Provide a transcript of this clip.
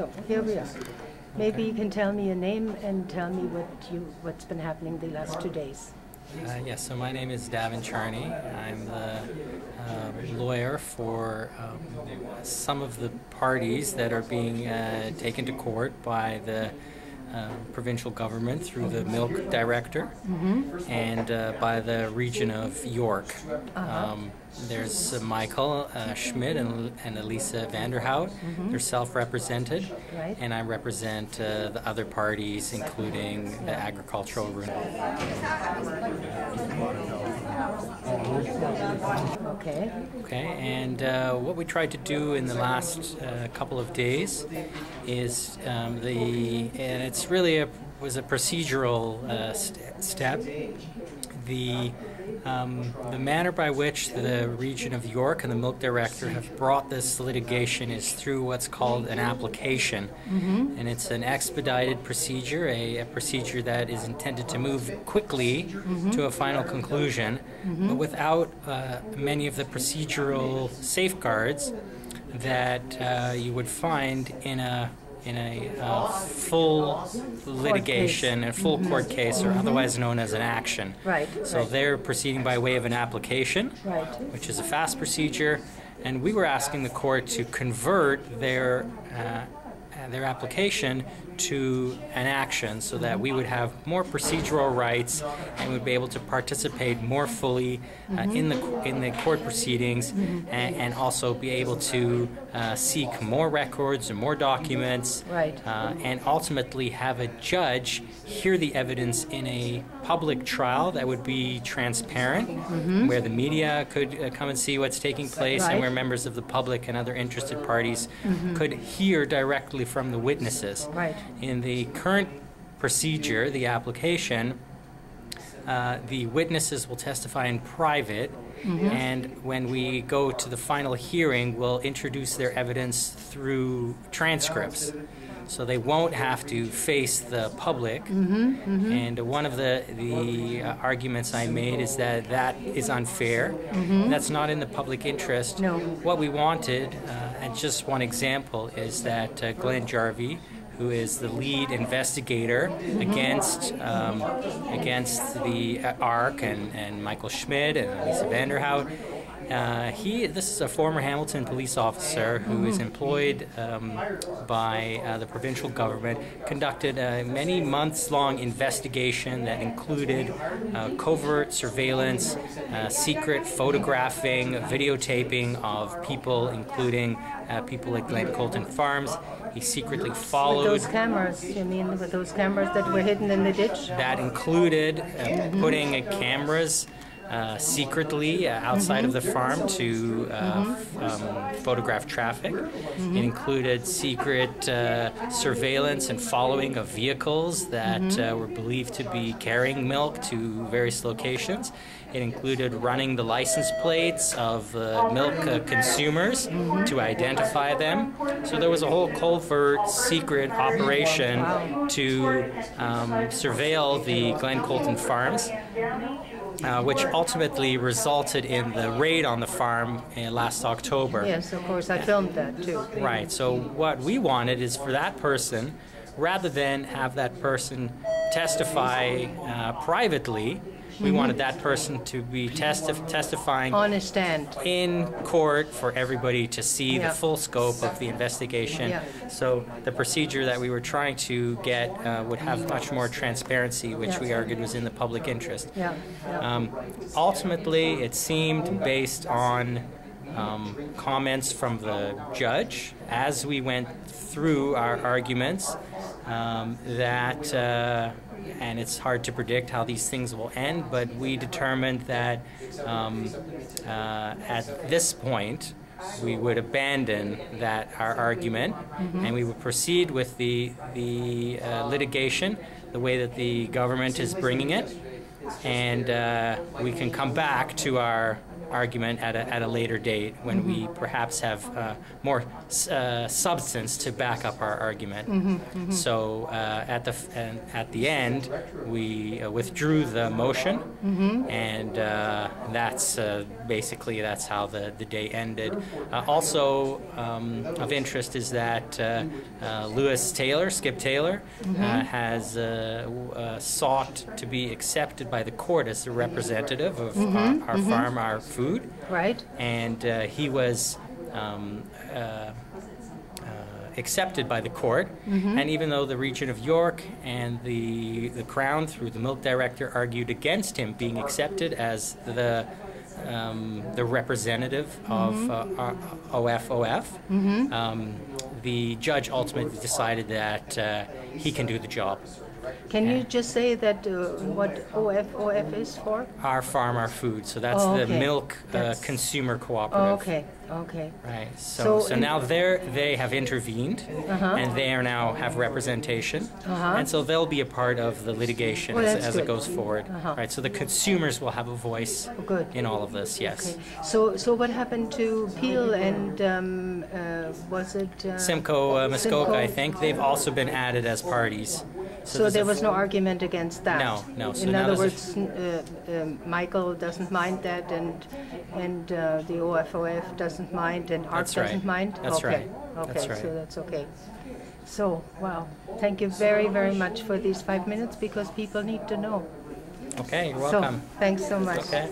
So here we are. Maybe you can tell me your name and tell me what you what's been happening the last two days. Uh, yes, so my name is Davin Charney. I'm the uh, lawyer for um, some of the parties that are being uh, taken to court by the uh, provincial government through the milk director and uh, by the region of York. Um, there's uh, Michael uh, Schmidt and, and Elisa van der Hout. They're self-represented, Right. and I represent uh, the other parties, including the agricultural. Re- Okay. Okay, and uh, what we tried to do in the last uh, couple of days is um, the, and it's really a was a procedural uh, st- step. The um, the manner by which the region of York and the milk director have brought this litigation is through what's called an application, and it's an expedited procedure, a, a procedure that is intended to move quickly to a final conclusion, but without uh, many of the procedural safeguards that uh, you would find in a in a uh, full litigation, a full court case, or otherwise known as an action. Right, So right. they're proceeding by way of an application, Right. which is a fast procedure, and we were asking the court to convert their uh, uh, their application to an action so that we would have more procedural rights and would be able to participate more fully uh, in the in the court proceedings and, and also be able to uh, seek more records and more documents Right. uh, and ultimately have a judge hear the evidence in a public trial that would be transparent, where the media could uh, come and see what's taking place, Right. and where members of the public and other interested parties could hear directly from the witnesses. Right. In the current procedure, the application, uh, the witnesses will testify in private, and when we go to the final hearing, we'll introduce their evidence through transcripts. So they won't have to face the public. And one of the the uh, arguments I made is that that is unfair. That's not in the public interest. No. What we wanted, uh, and just one example, is that uh, Glenn Jarvie, who is the lead investigator against um, against the uh, ARC and, and Michael Schmidt and Lisa van der Hout. Uh, he, this is a former Hamilton police officer who is employed um, by uh, the provincial government, conducted a many months long investigation that included uh, covert surveillance, uh, secret photographing, videotaping of people, including uh, people at Glencolton Farms. He secretly With followed those cameras, you mean with those cameras that were hidden in the ditch? that included uh, putting uh, cameras uh, secretly uh, outside of the farm to uh, f- um, photograph traffic. It included secret uh, surveillance and following of vehicles that uh, were believed to be carrying milk to various locations. It included running the license plates of uh, milk uh, consumers to identify them. So there was a whole covert secret operation to um, surveil the Glencolton farms uh, which ultimately resulted in the raid on the farm uh, last October. Yes, of course. I filmed that too. Right. So what we wanted is for that person, rather than have that person testify uh, privately, we wanted that person to be testi- testifying On a stand. in court for everybody to see Yeah. the full scope of the investigation. Yeah. So the procedure that we were trying to get uh, would have much more transparency, which Yeah. we argued was in the public interest. Yeah. yeah. Um, ultimately, it seemed based on um, comments from the judge as we went through our arguments um, that, uh, and it's hard to predict how these things will end, but we determined that um, uh, at this point, we would abandon that our argument and we would proceed with the the uh, litigation the way that the government is bringing it and uh, we can come back to our argument at a, at a later date when we perhaps have uh, more uh, substance to back up our argument. So uh, at the f- and at the end, we uh, withdrew the motion, and uh, that's uh, basically that's how the, the day ended. Uh, also um, of interest is that uh, uh, Lewis Taylor, Skip Taylor, uh, has uh, uh, sought to be accepted by the court as the representative of our, our farm, our food Right? and uh, he was um, uh, uh, accepted by the court. And even though the region of York and the the Crown, through the milk director, argued against him being accepted as the um, the representative of uh, OFOF, um, the judge ultimately decided that uh, he can do the job. Can you just say that uh, what OFOF is for? Our farm, our food. So that's Oh, the okay. milk uh, That's- consumer Oh, cooperative. okay, okay. Right. So, So so, in- now they're they have intervened, Uh-huh. and they are now have representation, Uh-huh. and so they'll be a part of the litigation Well, as, that's as it good. goes forward. Uh-huh. Right. So the consumers will have a voice Oh, good. in all of this. Yes. Okay. So, so what happened to Peel and um, uh, was it? Uh, Simcoe, uh, Muskoka, I Simcoe? think they've also been added as parties. So there was no argument against that. No, no. So In other words, uh, um, Michael doesn't mind that, and and uh, the OFOF doesn't mind, and ARC That's right. doesn't mind. That's okay. right. Okay, That's right. so that's okay. So, wow, thank you very, very much for these five minutes because people need to know. Okay. You're So, welcome. thanks so much. Okay.